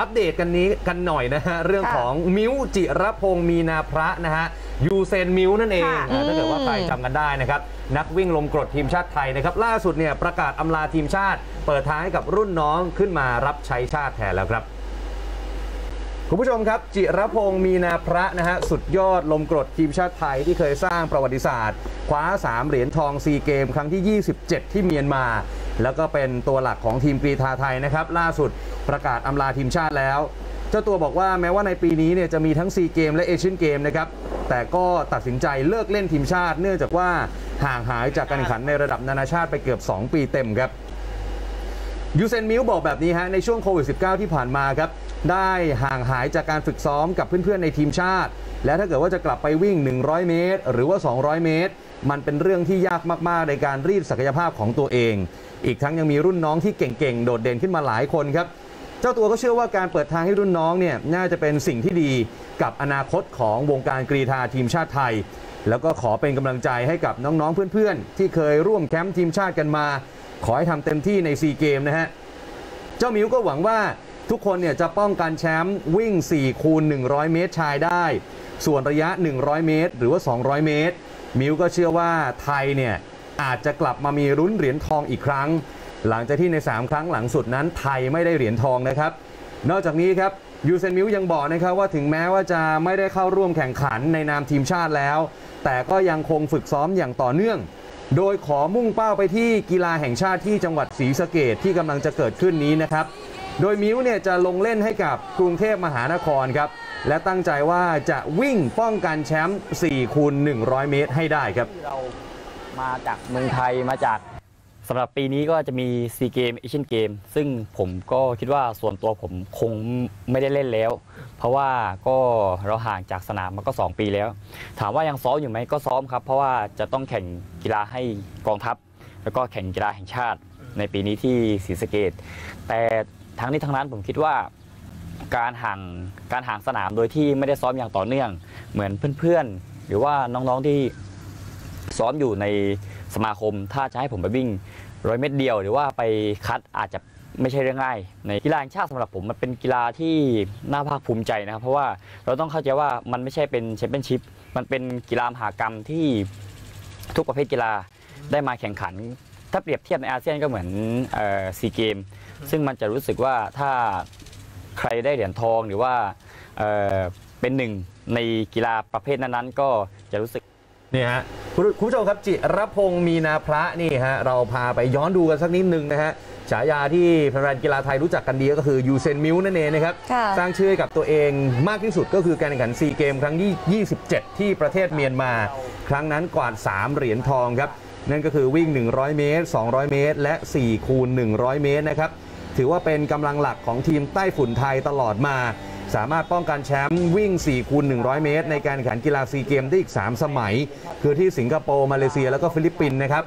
อัปเดตกันนี้กันหน่อยนะฮะ เรื่องค่ะของมิวจิรพงศ์มีนาพระนะฮะยูเซนมิวนั่นเองค่ะอ่าถ้าเกิดว่าอืมใครจำกันได้นะครับ นักวิ่งลมกรดทีมชาติไทยนะครับ ล่าสุดเนี่ยประกาศอำลาทีมชาติ เปิดทางให้กับรุ่นน้องขึ้นมารับใช้ชาติแทนแล้วครับคุณผู้ชมครับ จิรพงศ์มีนาพระนะฮะสุดยอดลมกรดทีมชาติไทยที่เคยสร้างประวัติศาสตร์ คว้า 3 เหรียญทองซีเกม ครั้งที่ 27 ที่เมียนมา แล้วก็เป็นตัวหลักของทีมกรีธาไทยนะครับ ล่าสุดประกาศอำลาทีมชาติแล้ว เจ้าตัวบอกว่าแม้ว่าในปีนี้เนี่ยจะมีทั้งซีเกมและเอเชียนเกมนะครับแต่ก็ตัดสินใจเลิกเล่นทีมชาติ เนื่องจากว่าห่างหายจากการแข่งขันในระดับนานาชาติไปเกือบ 2 ปีเต็มครับยูเซนมิวบอกแบบนี้ฮะในช่วงโควิด -19 ที่ผ่านมาครับได้ห่างหายจากการฝึกซ้อมกับเพื่อนๆในทีมชาติ และถ้าเกิดว่าจะกลับไปวิ่ง 100 เมตร หรือว่า 200 เมตร มันเป็นเรื่องที่ยากมากๆ ในการรีดศักยภาพของตัวเอง อีกทั้งยังมีรุ่นน้องที่เก่งๆ โดดเด่นขึ้นมาหลายคนครับ เจ้าตัวก็เชื่อว่าการเปิดทางให้รุ่นน้องเนี่ยน่าจะเป็นสิ่งที่ดีกับอนาคตของวงการกรีฑาทีมชาติไทย แล้วก็ขอเป็นกำลังใจให้กับน้องๆเพื่อนๆ ที่เคยร่วมแคมป์ทีมชาติกันมา ขอให้ทำเต็มที่ในซีเกมนะฮะเจ้ามิวก็หวังว่าทุกคนเนี่ยจะป้องกันแชมป์วิ่ง4คูณ100 เมตรชายได้ ส่วนระยะ 100 เมตร หรือว่า 200 เมตร มิวก็เชื่อว่าไทยเนี่ยอาจจะกลับมามีรุ้นเหรียญทองอีกครั้ง หลังจากที่ใน 3 ครั้งหลังสุดนั้นไทยไม่ได้เหรียญทองนะครับ นอกจากนี้ครับยูเซนมิวยังบอกนะครับว่าถึงแม้ว่าจะไม่ได้เข้าร่วมแข่งขันในนามทีมชาติแล้ว แต่ก็ยังคงฝึกซ้อมอย่างต่อเนื่อง โดยขอมุ่งเป้าไปที่กีฬาแห่งชาติที่จังหวัดศรีสะเกดที่กำลังจะเกิดขึ้นนี้นะครับ โดยมิวเนี่ยจะลงเล่นให้กับกรุงเทพมหานครครับ และตั้งใจว่าจะวิ่งป้องกันแชมป์4คูณ100 เมตรให้ได้ครับเรามาจากเมืองไทยมาจากสำหรับปีนี้ก็จะมีซีเกมเอเชียนเกมซึ่งผมก็คิดว่าส่วนตัวผมคงไม่ได้เล่นแล้ว เพราะว่าก็เราห่างจากสนามมาก็ 2 ปีแล้ว ถามว่ายังซ้อมอยู่ไหมก็ซ้อมครับ เพราะว่าจะต้องแข่งกีฬาให้กองทัพ แล้วก็แข่งกีฬาแห่งชาติในปีนี้ที่ศรีสะเกดแต่ทั้งนี้ทั้งนั้นผมคิดว่า การห่างการห่างสนามโดยที่ไม่ได้ซ้อมอย่างต่อเนื่อง เหมือนเพื่อนๆ หรือว่าน้องๆที่ซ้อมอยู่ในสมาคม ถ้าจะให้ผมไปวิ่งร้อยเมตรเดียว หรือว่าไปคัดอาจจะไม่ใช่เรื่องง่าย ในกีฬาแห่งชาติสำหรับผมมันเป็นกีฬาที่น่าภาคภูมิใจนะครับ เพราะว่าเราต้องเข้าใจว่ามันไม่ใช่เป็นแชมเปี้ยนชิพมันเป็นกีฬามหากรรมที่ทุกประเภทกีฬาได้มาแข่งขัน ถ้าเปรียบเทียบในอาเซียนก็เหมือนซีเกมซึ่งมันจะรู้สึกว่าถ้า ใครได้เหรียญทองหรือว่าเอ่อเป็นหนึ่งในกีฬาประเภทนั้นๆ ก็จะรู้สึกนี่ฮะคุณคุณผู้ชมครับจิรพงศ์มีนาพระนี่ฮะเราพาไปย้อนดูกันสักนิดนึงนะฮะฉายาที่แฟนๆกีฬาไทยรู้จักกันดีก็คือยูเซนมิวนั่นเองนะครับค่ะสร้างชื่อให้กับตัวเองมากที่สุดก็คือการแข่งขันซีเกมครั้งที่27 ที่ประเทศเมียนมา ครั้งนั้นกวาด 3 เหรียญทองครับ นั่นก็คือวิ่ง 100 เมตร 200 เมตร และ 4 คูณ 100 เมตรนะครับ ถือว่าเป็นกำลังหลักของทีมไต้ฝุ่นไทยตลอดมา สามารถป้องกันแชมป์วิ่ง 4 คูณ 100 เมตร ในการแข่งขันกีฬาซีเกมส์ได้อีก 3 สมัย คือที่สิงคโปร์ มาเลเซีย แล้วก็ฟิลิปปินส์นะครับ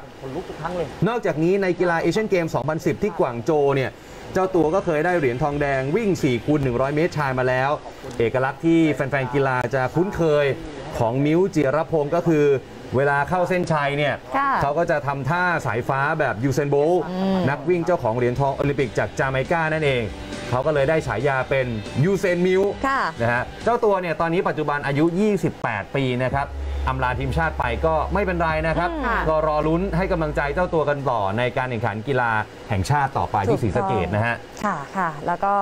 นอกจากนี้ในกีฬาเอเชียนเกมส์ 2010 ที่กวางโจวเนี่ยเจ้าตัวก็เคยได้เหรียญทองแดงวิ่ง 4 คูณ 100 เมตรชายมาแล้ว เอกลักษณ์ที่แฟน ๆ กีฬาจะคุ้นเคย ของมิวจิระพงศ์ก็คือ เวลาเข้าเส้นชัยเนี่ยค่ะเขาก็จะทำท่าสายฟ้าแบบยูเซนโบลต์นักวิ่งเจ้าของเหรียญทองโอลิมปิกจากจาเมกานั่นเองเขาก็เลยได้ฉายาเป็นยูเซนมิวค่ะนะฮะเจ้าตัวเนี่ยตอนนี้ปัจจุบันอายุ 28 ปีนะครับ อำลาทีมชาติไปก็ไม่เป็นไรนะครับอืมก็รอลุ้นให้กำลังใจเจ้าตัวกันต่อในการแข่งขันกีฬาแห่งชาติต่อไปที่ศรีสะเกษนะฮะ ค่ะค่ะ แล้วก็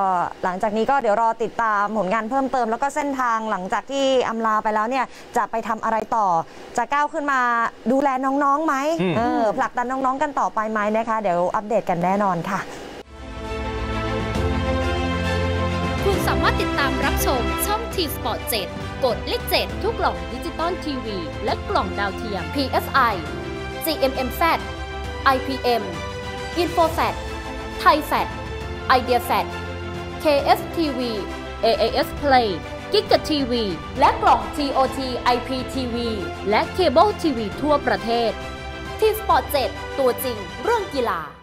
หลังจากนี้ก็เดี๋ยวรอติดตามผลงานเพิ่มเติม แล้วก็เส้นทางหลังจากที่อำลาไปแล้วเนี่ยจะไปทำอะไรต่อ จะก้าวขึ้นมาดูแลน้องๆไหมอืมเออผลักดันน้องๆกันต่อไปไหมนะคะ เดี๋ยวอัปเดตกันแน่นอนค่ะคุณสามารถติดตามรับชมช่อง T Sport 7กดเลข7ทุกกล่องดิจิ ตอนทีวีและกล่องดาวเทียม PSI GMMZ IPM InfoSat ThaiSat IdeaSat KSTV AAS Play GIGA TV และกล่อง TOT IPTV และเคเบิลทีวีทั่วประเทศ T Sports 7 ตัวจริงเรื่องกีฬา